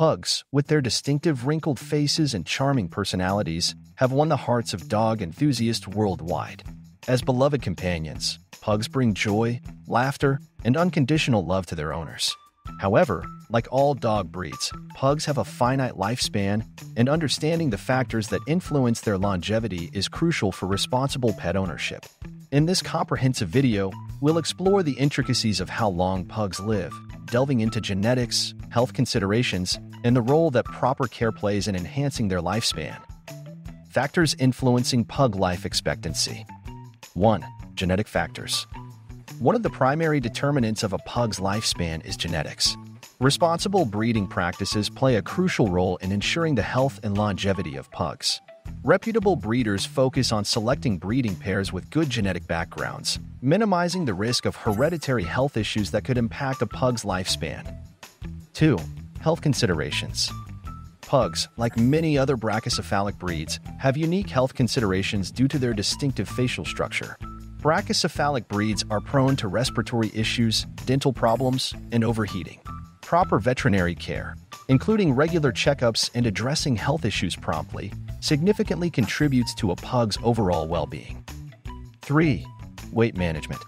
Pugs, with their distinctive wrinkled faces and charming personalities, have won the hearts of dog enthusiasts worldwide. As beloved companions, pugs bring joy, laughter, and unconditional love to their owners. However, like all dog breeds, pugs have a finite lifespan, and understanding the factors that influence their longevity is crucial for responsible pet ownership. In this comprehensive video, we'll explore the intricacies of how long pugs live, delving into genetics, health considerations, and the role that proper care plays in enhancing their lifespan. Factors influencing pug life expectancy 1. Genetic factors. One of the primary determinants of a pug's lifespan is genetics. Responsible breeding practices play a crucial role in ensuring the health and longevity of pugs. Reputable breeders focus on selecting breeding pairs with good genetic backgrounds, minimizing the risk of hereditary health issues that could impact a pug's lifespan. 2. Health considerations. Pugs, like many other brachycephalic breeds, have unique health considerations due to their distinctive facial structure. Brachycephalic breeds are prone to respiratory issues, dental problems, and overheating. Proper veterinary care, including regular checkups and addressing health issues promptly, significantly contributes to a pug's overall well being. 3. Weight management.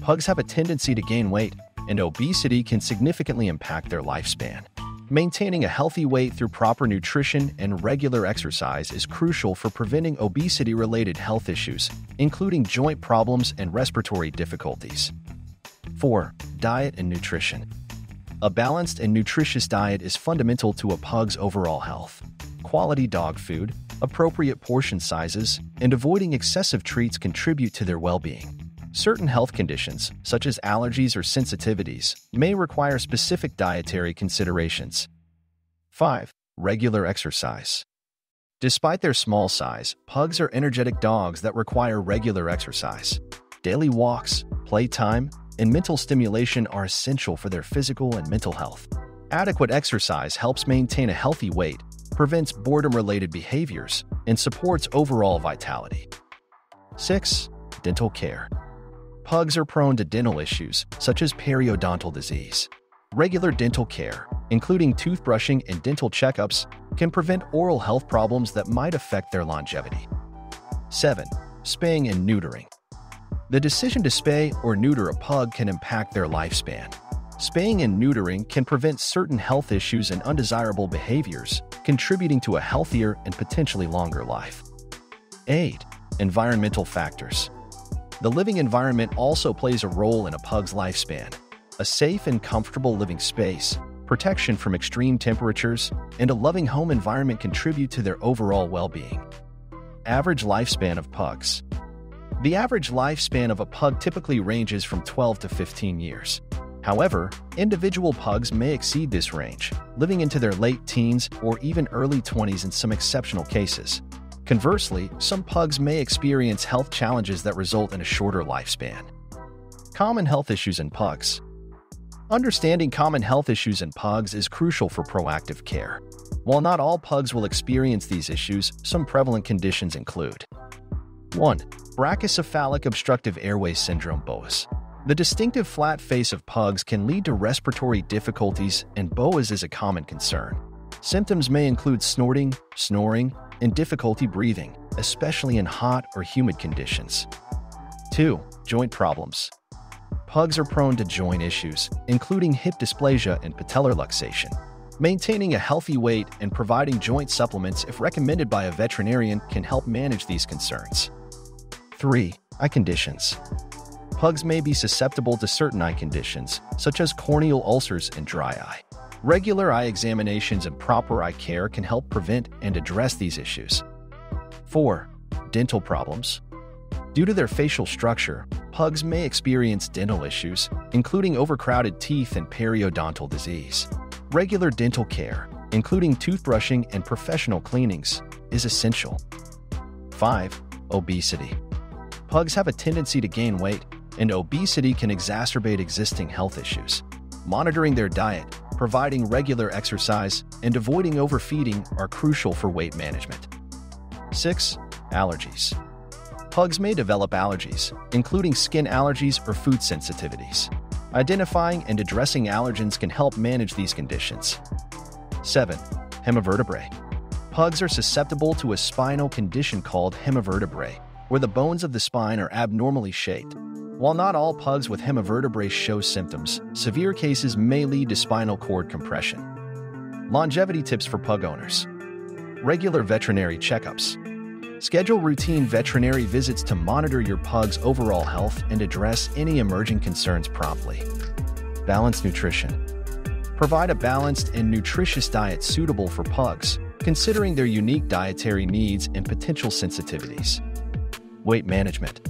Pugs have a tendency to gain weight, and obesity can significantly impact their lifespan. Maintaining a healthy weight through proper nutrition and regular exercise is crucial for preventing obesity related health issues, including joint problems and respiratory difficulties. 4. Diet and nutrition. A balanced and nutritious diet is fundamental to a pug's overall health quality dog food, appropriate portion sizes, and avoiding excessive treats contribute to their well being. Certain health conditions, such as allergies or sensitivities, may require specific dietary considerations. 5. Regular exercise. Despite their small size, pugs are energetic dogs that require regular exercise. Daily walks, playtime, and mental stimulation are essential for their physical and mental health. Adequate exercise helps maintain a healthy weight prevents boredom related behaviors, and supports overall vitality. 6. Dental care. Pugs are prone to dental issues, such as periodontal disease. Regular dental care, including toothbrushing and dental checkups, can prevent oral health problems that might affect their longevity. 7. Spaying and neutering. The decision to spay or neuter a pug can impact their lifespan. Spaying and neutering can prevent certain health issues and undesirable behaviors, contributing to a healthier and potentially longer life. 8. Environmental factors. The living environment also plays a role in a pug's lifespan. A safe and comfortable living space, protection from extreme temperatures, and a loving home environment contribute to their overall well being. Average lifespan of pugs. The average lifespan of a pug typically ranges from 12 to 15 years. However, individual pugs may exceed this range, living into their late teens or even early 20s in some exceptional cases. Conversely, some pugs may experience health challenges that result in a shorter lifespan. Common health issues in pugs. Understanding common health issues in pugs is crucial for proactive care. While not all pugs will experience these issues, some prevalent conditions include 1. Brachycephalic obstructive airway syndrome BOAS. The distinctive flat face of pugs can lead to respiratory difficulties, and BOAS is a common concern. Symptoms may include snorting, snoring, and difficulty breathing, especially in hot or humid conditions. 2. Joint problems. Pugs are prone to joint issues, including hip dysplasia and patellar luxation. Maintaining a healthy weight and providing joint supplements, if recommended by a veterinarian, can help manage these concerns. 3. Eye conditions pugs may be susceptible to certain eye conditions, such as corneal ulcers and dry eye. Regular eye examinations and proper eye care can help prevent and address these issues. 4. Dental problems. Due to their facial structure, pugs may experience dental issues, including overcrowded teeth and periodontal disease. Regular dental care, including toothbrushing and professional cleanings, is essential. 5. Obesity. Pugs have a tendency to gain weight, and obesity can exacerbate existing health issues. Monitoring their diet, providing regular exercise, and avoiding overfeeding are crucial for weight management. 6. Allergies. Pugs may develop allergies, including skin allergies or food sensitivities. Identifying and addressing allergens can help manage these conditions. 7. Hemivertebrae. Pugs are susceptible to a spinal condition called hemivertebrae, where the bones of the spine are abnormally shaped. While not all pugs with hemivertebrae show symptoms, severe cases may lead to spinal cord compression. Longevity tips for pug owners regular veterinary checkups. Schedule routine veterinary visits to monitor your pug's overall health and address any emerging concerns promptly. Balanced nutrition. Provide a balanced and nutritious diet suitable for pugs, considering their unique dietary needs and potential sensitivities. Weight management.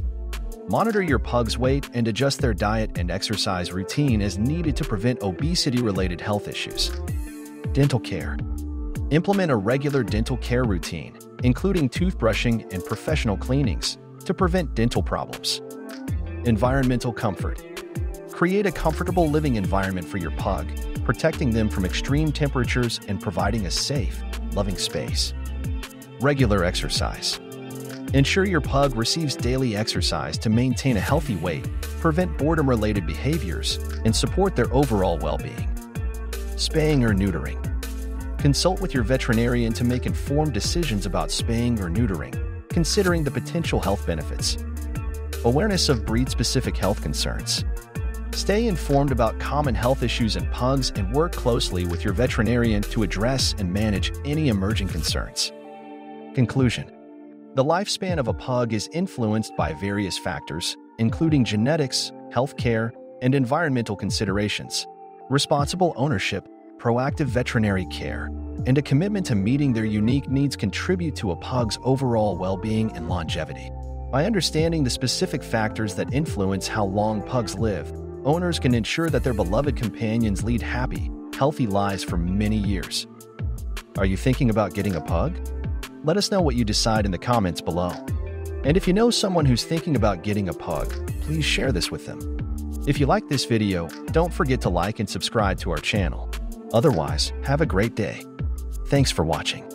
Monitor your pug's weight and adjust their diet and exercise routine as needed to prevent obesity related health issues. Dental care. Implement a regular dental care routine, including toothbrushing and professional cleanings, to prevent dental problems. Environmental comfort. Create a comfortable living environment for your pug, protecting them from extreme temperatures and providing a safe, loving space. Regular exercise. Ensure your pug receives daily exercise to maintain a healthy weight, prevent boredom related behaviors, and support their overall well being. Spaying or neutering. Consult with your veterinarian to make informed decisions about spaying or neutering, considering the potential health benefits. Awareness of breed specific health concerns. Stay informed about common health issues in pugs and work closely with your veterinarian to address and manage any emerging concerns. Conclusion The lifespan of a pug is influenced by various factors, including genetics, health care, and environmental considerations. Responsible ownership, proactive veterinary care, and a commitment to meeting their unique needs contribute to a pug's overall well being and longevity. By understanding the specific factors that influence how long pugs live, owners can ensure that their beloved companions lead happy, healthy lives for many years. Are you thinking about getting a pug? Let us know what you decide in the comments below. And if you know someone who's thinking about getting a pug, please share this with them. If you like this video, don't forget to like and subscribe to our channel. Otherwise, have a great day. Thanks for watching.